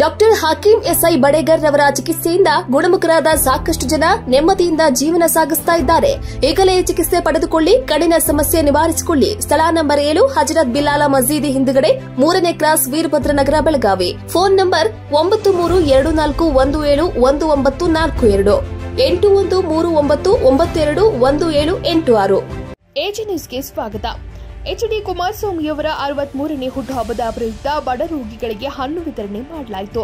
Doctor Hakim SI Badegar ರವರ ಚಿಕಿತ್ಸೆಯಿಂದ ಗುಣಮುಖರಾದ ಸಾಕಷ್ಟು ಜನ ನೆಮ್ಮದಿಯಿಂದ ಜೀವನ ಸಾಗಿಸ್ತಾ ಇದ್ದಾರೆ. ಈಗಲೇ ಚಿಕಿತ್ಸೆ ಪಡೆದುಕೊಳ್ಳಿ ಕಡಿನ ಸಮಸ್ಯೆ ನಿವಾರಿಸಿಕೊಳ್ಳಿ. ಸ್ಥಳ ನಂಬರ್ ಏಳು, ಹಜರತ್ ಬಿಲಾಲ ಮಸೀದಿ ಹಿಂದುಗಡೆ ಮೂರನೇ cross Veerabhadra Nagar Belagavi. Phone number ಒಂಬತ್ತು ಮೂರು ಎರಡು ನಾಲ್ಕು ಒಂದು ಏಳು ಒಂದು ಒಂಬತ್ತು ನಾಲ್ಕು ಎರಡು. ಎಂಟು ಒಂದು ಮೂರು ಒಂಬತ್ತು ಒಂಬತ್ತೆರಡು ಒಂದು ಏಳು ಎಂಟು ಆರು. ನ್ಯೂಸ್ಗೆ ಸ್ವಾಗತ. ಎಚ್ಡಿ ಕುಮಾರಸ್ವಾಮಿಯವರ ಅರವತ್ಮೂರನೇ ಹುಟ್ಟುಹಬ್ಬದ ಪ್ರಯುಕ್ತ ಬಡ ರೋಗಿಗಳಿಗೆ ಹಣ್ಣು ವಿತರಣೆ ಮಾಡಲಾಯಿತು.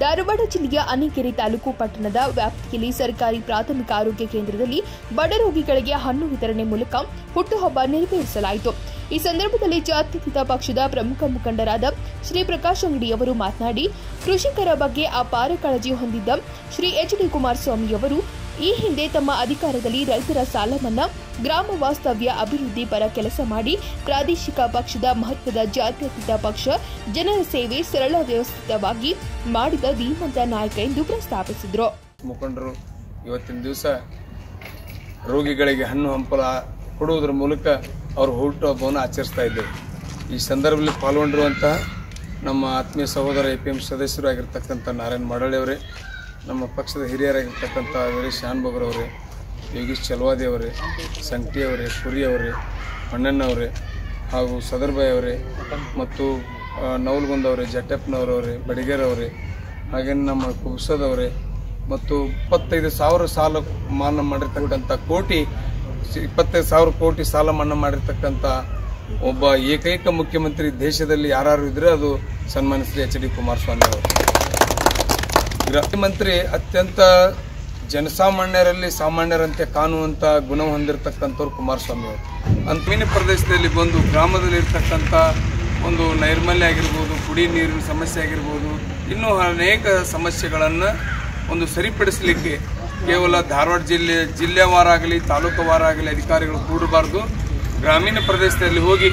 ಧಾರವಾಡ ಜಿಲ್ಲೆಯ ಅನೇಕೆರೆ ತಾಲೂಕು ಪಟ್ಟಣದ ವ್ಯಾಪ್ತಿಯಲ್ಲಿ ಸರ್ಕಾರಿ ಪ್ರಾಥಮಿಕ ಆರೋಗ್ಯ ಕೇಂದ್ರದಲ್ಲಿ ಬಡ ರೋಗಿಗಳಿಗೆ ಹಣ್ಣು ವಿತರಣೆ ಮೂಲಕ ಹುಟ್ಟುಹಬ್ಬ ನೆರವೇರಿಸಲಾಯಿತು. ಈ ಸಂದರ್ಭದಲ್ಲಿ ಜಾತ್ಯತೀತ ಪಕ್ಷದ ಪ್ರಮುಖ ಮುಖಂಡರಾದ ಶ್ರೀ ಪ್ರಕಾಶ್ ಅಂಗಡಿಯವರು ಮಾತನಾಡಿ, ಕೃಷಿಕರ ಬಗ್ಗೆ ಅಪಾರ ಕಾಳಜಿ ಹೊಂದಿದ್ದ ಶ್ರೀ ಎಚ್ ಡಿ ಕುಮಾರಸ್ವಾಮಿಯವರು ಈ ಹಿಂದೆ ತಮ್ಮ ಅಧಿಕಾರದಲ್ಲಿ ರೈತರ ಸಾಲ ಮನ್ನಾ ಗ್ರಾಮ ವಾಸ್ತವ್ಯ ಅಭಿವೃದ್ಧಿ ಪರ ಕೆಲಸ ಮಾಡಿ ಪ್ರಾದೇಶಿಕ ಪಕ್ಷದ ಮಹತ್ವದ ಜಾತ್ಯತೀತ ಪಕ್ಷ, ಜನರ ಸೇವೆ ಸರಳ ವ್ಯವಸ್ಥಿತವಾಗಿ ಮಾಡಿದ ಧೀಮಂತ ನಾಯಕ ಎಂದು ಪ್ರಸ್ತಾಪಿಸಿದರು. ಮುಖಂಡರು, ಇವತ್ತಿನ ದಿವಸ ರೋಗಿಗಳಿಗೆ ಹಣ್ಣು ಹಂಪಲ ಕೊಡುವುದರ ಮೂಲಕ ಅವರು ಹುಟ್ಟುಹಬ್ಬವನ್ನು ಆಚರಿಸ್ತಾ ಇದ್ದೇವೆ ಈ ಸಂದರ್ಭದಲ್ಲಿ ಪಾಲ್ಗೊಂಡಿರುವಂತಹ ನಮ್ಮ ಆತ್ಮೀಯ ಸಹೋದರ ಎ ಪಿ ಎಂ ಸದಸ್ಯರು ಆಗಿರ್ತಕ್ಕಂಥ ನಾರಾಯಣ ಮಾಡಳ್ಳಿ ಅವರೇ ನಮ್ಮ ಪಕ್ಷದ ಹಿರಿಯರಾಗಿರ್ತಕ್ಕಂಥ ವೀರೇಶ್ ಶಾನ್ಭೋಗ್ರವರೇ ಯೋಗೀಶ್ ಅವರೇ ಸಂಟಿ ಅವರೇ ಅವರೇ ಅಣ್ಣಣ್ಣವರೇ ಹಾಗೂ ಸದರ್ಭಾಯ್ ಅವರೇ ಮತ್ತು ನವಲ್ಗುಂದವರೇ ಜಟ್ಟಪ್ಪನವರವರೇ ಬಡಿಗೇರವರೇ ಹಾಗೆ ನಮ್ಮ ಕುಸದವರೇ ಮತ್ತು ಇಪ್ಪತ್ತೈದು ಸಾವಿರ ಸಾಲ ಮಾನ ಮಾಡಿರ್ತಕ್ಕಂಥ ಕೋಟಿ, ಇಪ್ಪತ್ತೈದು ಸಾವಿರ ಕೋಟಿ ಸಾಲ ಮನ್ನಾ ಮಾಡಿರ್ತಕ್ಕಂಥ ಒಬ್ಬ ಏಕೈಕ ಮುಖ್ಯಮಂತ್ರಿ ದೇಶದಲ್ಲಿ ಯಾರು ಇದ್ರೆ ಅದು ಸನ್ಮಾನಿಸಿದ ಎಚ್ ಡಿ ಕುಮಾರಸ್ವಾಮಿ ಅವರು. ಗೃಹ ಮಂತ್ರಿ ಅತ್ಯಂತ ಜನಸಾಮಾನ್ಯರಲ್ಲಿ ಸಾಮಾನ್ಯರಂತೆ ಕಾಣುವಂತ ಗುಣ ಹೊಂದಿರತಕ್ಕಂಥವ್ರು ಕುಮಾರಸ್ವಾಮಿ ಅವರು. ಅಂತಮೀನ ಪ್ರದೇಶದಲ್ಲಿ ಬಂದು ಗ್ರಾಮದಲ್ಲಿ ಇರ್ತಕ್ಕಂಥ ಒಂದು ನೈರ್ಮಲ್ಯ ಆಗಿರ್ಬೋದು, ಕುಡಿ ನೀರಿನ ಸಮಸ್ಯೆ ಆಗಿರ್ಬೋದು, ಇನ್ನೂ ಅನೇಕ ಸಮಸ್ಯೆಗಳನ್ನು ಒಂದು ಸರಿಪಡಿಸಲಿಕ್ಕೆ ಕೇವಲ ಧಾರವಾಡ ಜಿಲ್ಲೆ ಜಿಲ್ಲೆವಾರ ಆಗಲಿ ತಾಲೂಕುವಾರ ಆಗಲಿ ಅಧಿಕಾರಿಗಳು ಕೂಡಬಾರ್ದು. ಗ್ರಾಮೀಣ ಪ್ರದೇಶದಲ್ಲಿ ಹೋಗಿ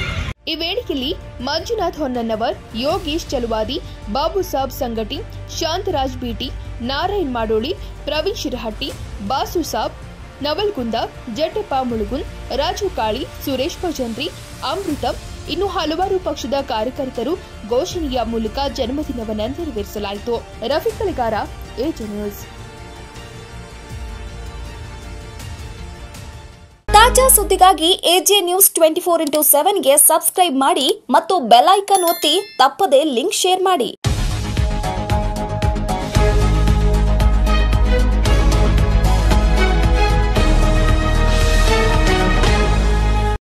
ಈ ವೇಳೆಯಲ್ಲಿ ಮಂಜುನಾಥ್ ಹೊನ್ನನ್ನವರ್ ಯೋಗೀಶ್ ಚಲುವಾದಿ, ಬಾಬು ಸಾಬ್ ಸಂಗಟಿ, ಶಾಂತರಾಜ್ ಬಿಟಿ ನಾರಾಯಣ್ ಮಾಡೋಳಿ, ಪ್ರವೀಣ್ ಶಿರಹಟ್ಟಿ, ಬಾಸು ಸಾಬ್ ನವಲ್ಗುಂದ ಜಟ್ಟಪ್ಪ ಮುಳುಗುನ್ ರಾಜು ಕಾಳಿ, ಸುರೇಶ್ ಭಜಂತ್ರಿ, ಅಮೃತಂ. ಇನ್ನು ಹಲವಾರು ಪಕ್ಷದ ಕಾರ್ಯಕರ್ತರು ಘೋಷಣೆಯ ಮೂಲಕ ಜನ್ಮದಿನವನ್ನು ನೆರವೇರಿಸಲಾಯಿತು. ರಫಿ ಕಲೆಗಾರ ಎಜೆ ನ್ಯೂಸ್ ತಾಜಾ ಸುದ್ದಿಗಾಗಿ AJ news twenty four into ಸೆವೆನ್ಗೆ subscribe ಮಾಡಿ ಮತ್ತು ಬೆಲ್ ಐಕನ್ ಒತ್ತಿ ತಪ್ಪದೇ ಲಿಂಕ್ ಶೇರ್ ಮಾಡಿ.